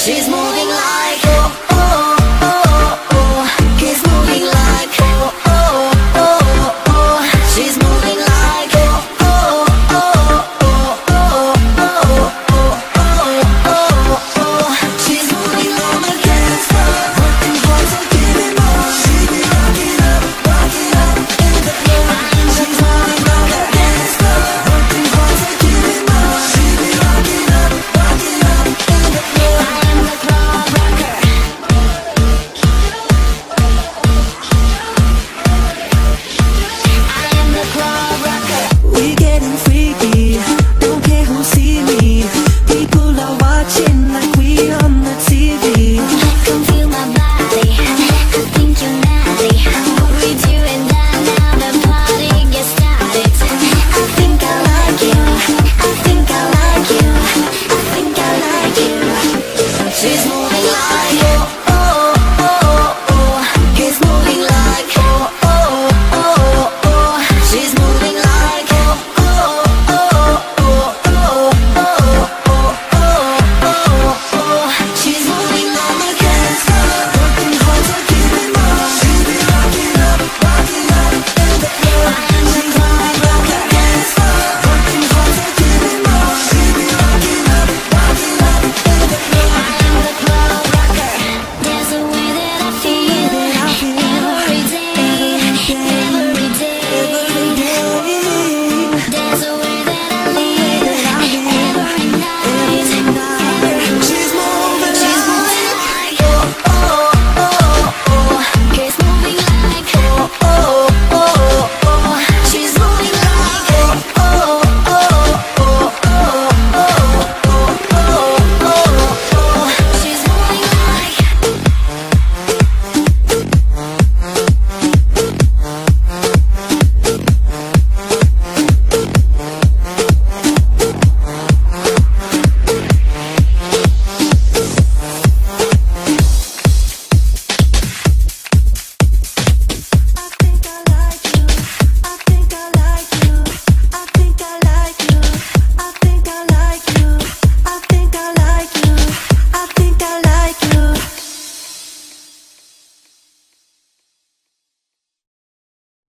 She's moving like